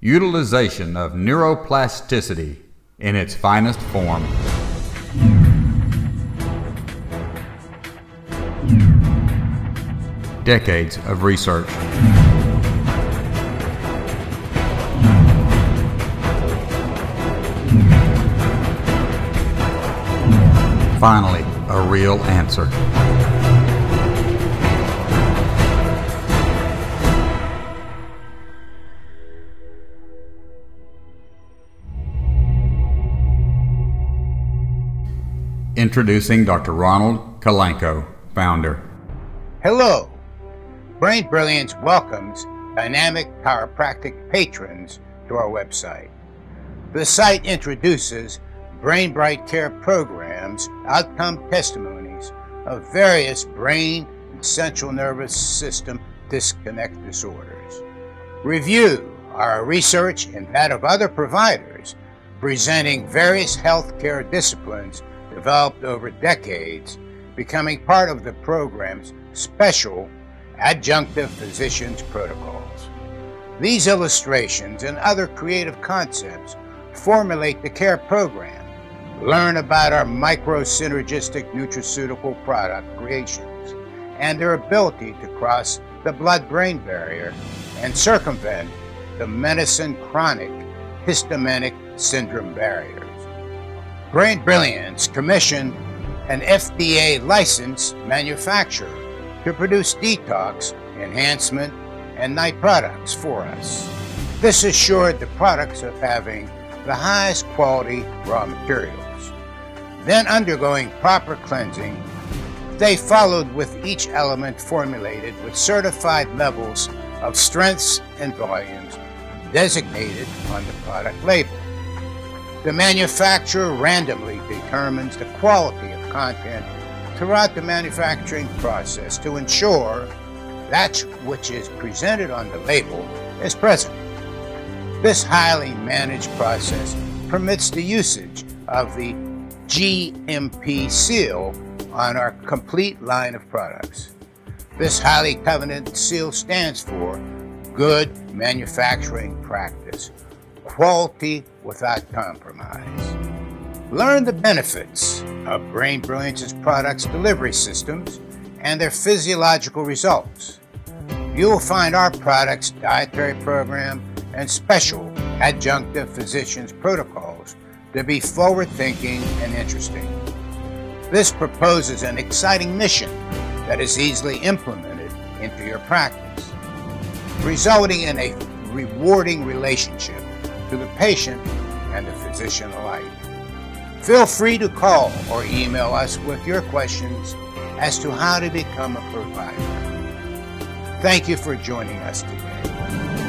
Utilization of neuroplasticity in its finest form. Decades of research. Finally, a real answer. Introducing Dr. Ronald Kolanko, founder. Hello. Brain Brilliance welcomes dynamic chiropractic patrons to our website. The site introduces Brain Bright Care programs, outcome testimonies of various brain and central nervous system disconnect disorders. Review our research and that of other providers presenting various healthcare disciplines developed over decades, becoming part of the program's special adjunctive physicians protocols. These illustrations and other creative concepts formulate the care program. Learn about our micro-synergistic nutraceutical product creations and their ability to cross the blood-brain barrier and circumvent the medicine chronic histaminic syndrome barriers. Brain Brilliance commissioned an FDA licensed manufacturer to produce detox, enhancement, and night products for us. This assured the products of having the highest quality raw materials. Then undergoing proper cleansing, they followed with each element formulated with certified levels of strengths and volumes designated on the product label. The manufacturer randomly determines the quality of content throughout the manufacturing process to ensure that which is presented on the label is present. This highly managed process permits the usage of the GMP seal on our complete line of products. This highly coveted seal stands for Good Manufacturing Practice quality without compromise. Learn the benefits of Brain Brilliance's products delivery systems and their physiological results. You will find our products dietary program and special adjunctive physicians protocols to be forward-thinking and interesting. This proposes an exciting mission that is easily implemented into your practice, resulting in a rewarding relationship to the patient and the physician alike. Feel free to call or email us with your questions as to how to become a provider. Thank you for joining us today.